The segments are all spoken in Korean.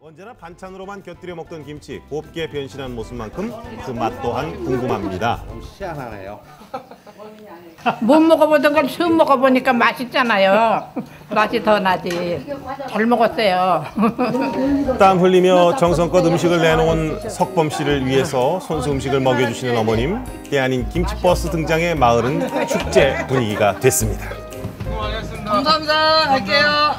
언제나 반찬으로만 곁들여 먹던 김치 곱게 변신한 모습만큼 그 맛 또한 궁금합니다. 희한하네요. 못 먹어보던 걸 처음 먹어보니까 맛있잖아요. 맛이 더 나지. 잘 먹었어요. 땀 흘리며 정성껏 음식을 내놓은 석범 씨를 위해서 손수 음식을 먹여주시는 어머님 때 아닌 김치버스 등장에 마을은 축제 분위기가 됐습니다. 감사합니다. 갈게요.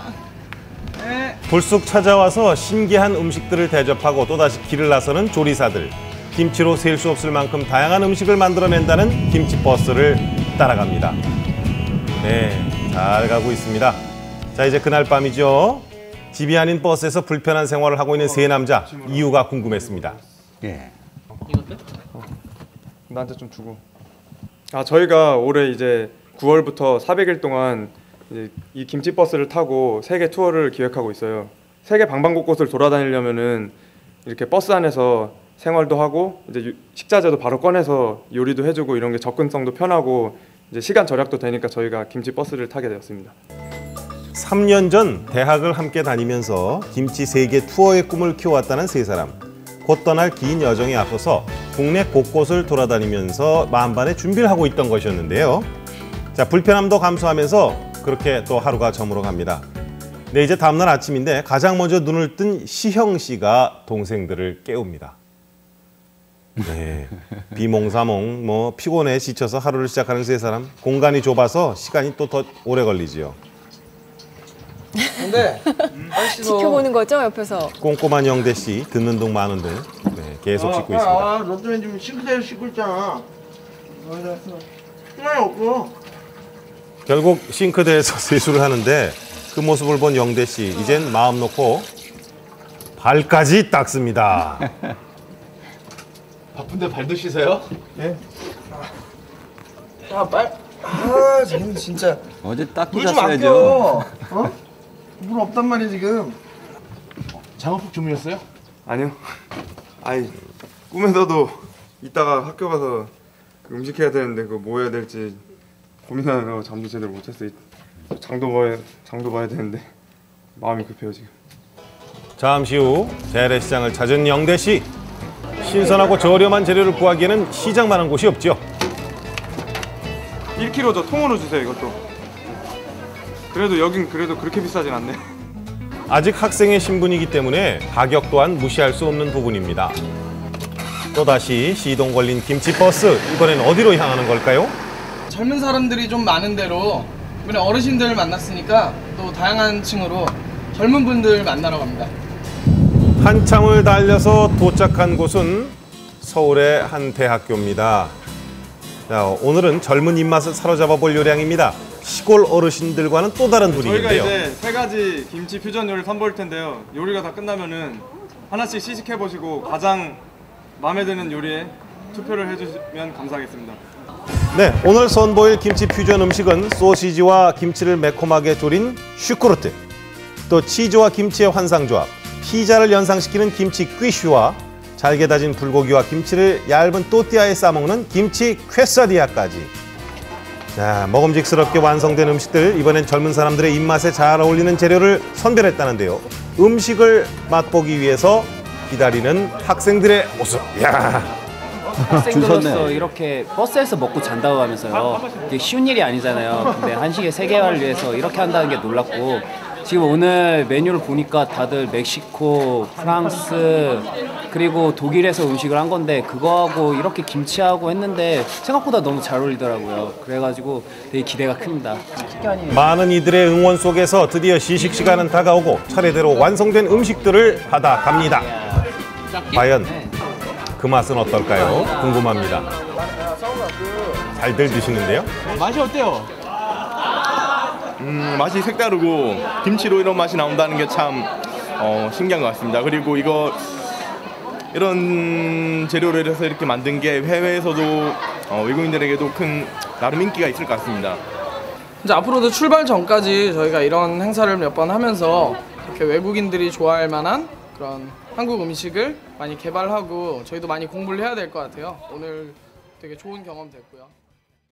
불쑥 찾아와서 신기한 음식들을 대접하고 또다시 길을 나서는 조리사들. 김치로 셀 수 없을 만큼 다양한 음식을 만들어낸다는 김치버스를 따라갑니다. 네, 잘 가고 있습니다. 자, 이제 그날 밤이죠. 집이 아닌 버스에서 불편한 생활을 하고 있는 세 남자. 이유가 궁금했습니다. 예. 나한테 좀 주고. 아 저희가 올해 이제 9월부터 400일 동안 이제 이 김치 버스를 타고 세계 투어를 기획하고 있어요. 세계 방방곳곳을 돌아다니려면은 이렇게 버스 안에서 생활도 하고 이제 유- 식자재도 바로 꺼내서 요리도 해주고 이런 게 접근성도 편하고 이제 시간 절약도 되니까 저희가 김치 버스를 타게 되었습니다. 3년 전 대학을 함께 다니면서 김치 세계 투어의 꿈을 키워왔다는 세 사람. 곧 떠날 긴 여정에 앞서서 국내 곳곳을 돌아다니면서 만반의 준비를 하고 있던 것이었는데요. 자, 불편함도 감수하면서 그렇게 또 하루가 저물어 갑니다. 네, 이제 다음날 아침인데 가장 먼저 눈을 뜬 시형 씨가 동생들을 깨웁니다. 네, 비몽사몽 뭐 피곤해 지쳐서 하루를 시작하는 세 사람 공간이 좁아서 시간이 또 더 오래 걸리지요. 근데 씻어. 지켜보는 거죠 옆에서. 꼼꼼한 영대 씨 듣는 둥 마는 둥 네, 계속 씻고 있습니다. 아, 너 때문에 지금 싱크대를 씻고 있잖아. 어디다 써? 시간이 없어. 결국 싱크대에서 세수를 하는데 그 모습을 본 영대 씨 이젠 마음 놓고 발까지 닦습니다. 바쁜데 발도 씻어요? 예. 아, 빨. 아, 쟤는 진짜. 어제 닦고 잤어야죠. 어? 물 없단 말이야 지금. 장어국 주문했어요? 아니요. 아이 꿈에서도 이따가 학교 가서 그 음식 해야 되는데 그거 뭐 해야 될지 고민하느라 잠도 제대로 못했어요. 장도 봐야 장도 봐야 되는데 마음이 급해요 지금. 잠시 후 재래시장을 찾은 영대 씨. 신선하고 저렴한 재료를 구하기에는 시장만한 곳이 없죠. 1kg 저 통으로 주세요 이것도. 그래도 여긴 그래도 그렇게 비싸진 않네. 아직 학생의 신분이기 때문에 가격 또한 무시할 수 없는 부분입니다. 또다시 시동 걸린 김치버스 이번엔 어디로 향하는 걸까요? 젊은 사람들이 좀 많은 데로 이번에 어르신들 만났으니까 또 다양한 층으로 젊은 분들 만나러 갑니다. 한참을 달려서 도착한 곳은 서울의 한 대학교입니다. 자, 오늘은 젊은 입맛을 사로잡아 볼 요량입니다. 시골 어르신들과는 또 다른 저희가 분위기인데요. 이제 세 가지 김치 퓨전 요리를 선보일 텐데요. 요리가 다 끝나면은 하나씩 시식해 보시고 가장 마음에 드는 요리에 투표를 해주시면 감사하겠습니다. 네, 오늘 선보일 김치 퓨전 음식은 소시지와 김치를 매콤하게 졸인 choucroute, 또 치즈와 김치의 환상조합, 피자를 연상시키는 김치 퀴슈와 잘게 다진 불고기와 김치를 얇은 또띠아에 싸먹는 김치 퀘사디아까지. 자, 먹음직스럽게 완성된 음식들 이번엔 젊은 사람들의 입맛에 잘 어울리는 재료를 선별했다는데요. 음식을 맛보기 위해서 기다리는 학생들의 모습. 야, 학생들로서. 이렇게 버스에서 먹고 잔다고 하면서요. 이게 쉬운 일이 아니잖아요. 근데 한식의 세계화를 위해서 이렇게 한다는 게 놀랍고 지금 오늘 메뉴를 보니까 다들 멕시코, 프랑스 그리고 독일에서 음식을 한 건데 그거하고 이렇게 김치하고 했는데 생각보다 너무 잘 어울리더라고요. 그래가지고 되게 기대가 큽니다. 많은 이들의 응원 속에서 드디어 시식 시간은 다가오고 차례대로 완성된 음식들을 받아갑니다. 과연 그 맛은 어떨까요? 궁금합니다. 잘들 드시는데요? 맛이 어때요? 음, 맛이 색다르고 김치로 이런 맛이 나온다는 게참 어, 신기한 것 같습니다. 그리고 이거 이런 재료를 해서 이렇게 만든 게 해외에서도 어, 외국인들에게도 큰 나름 인기가 있을 것 같습니다. 이제 앞으로도 출발 전까지 저희가 이런 행사를 몇 번 하면서 이렇게 외국인들이 좋아할 만한 그런 한국 음식을 많이 개발하고 저희도 많이 공부를 해야 될 것 같아요. 오늘 되게 좋은 경험 됐고요.